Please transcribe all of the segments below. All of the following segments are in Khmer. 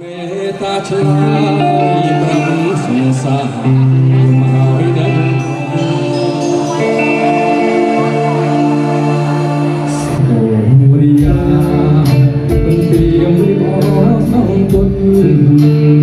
មេតាឆ្លើយប្រាំសង្សារមកឲ្យដឹងសូមរៀបរៀបរៀបអរសំគុណ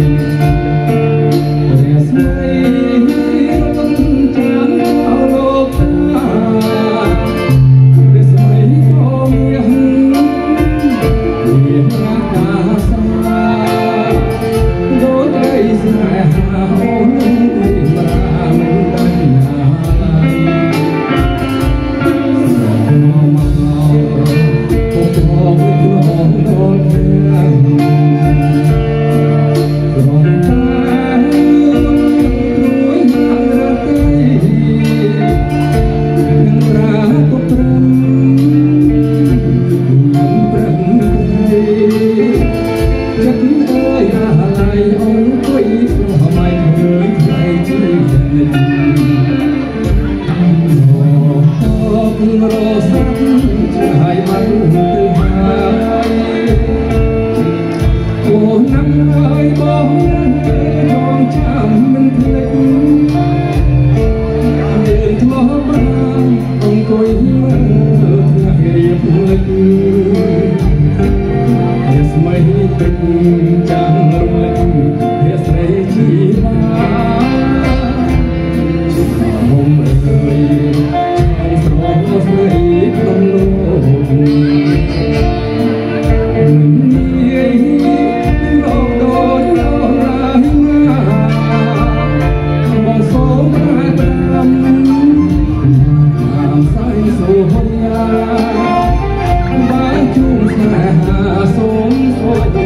បានជួងស្នេហាសូមសួរ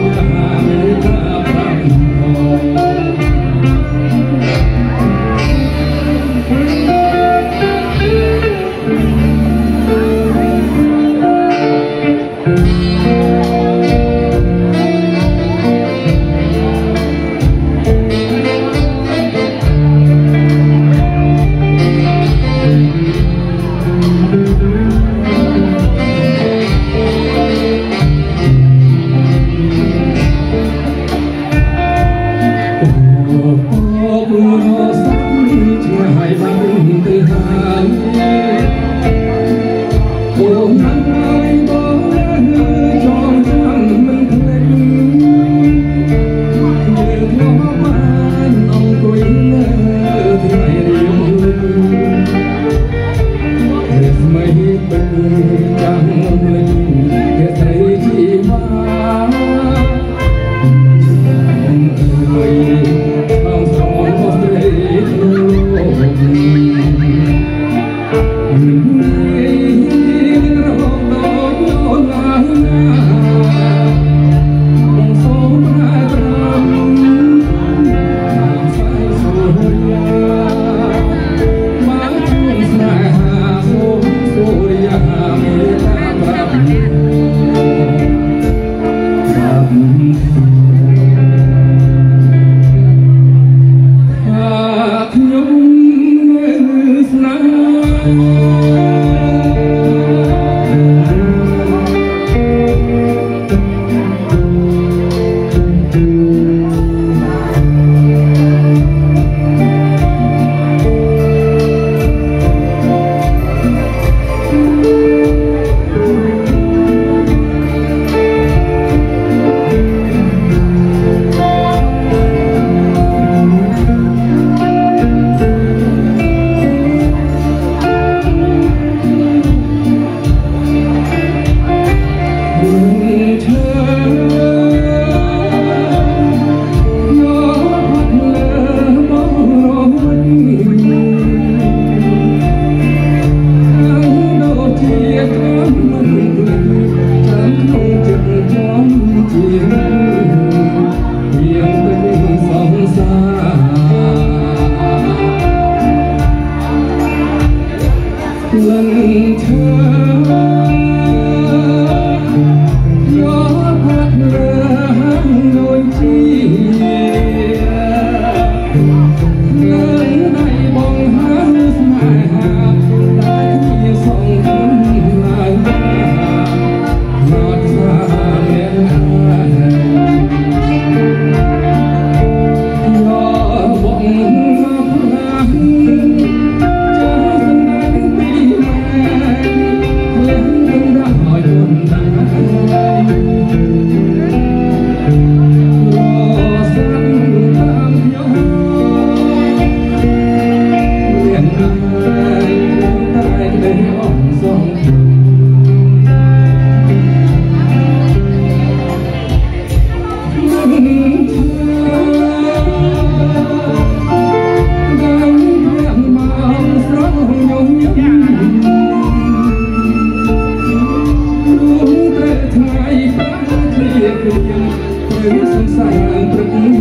Terus saya pergi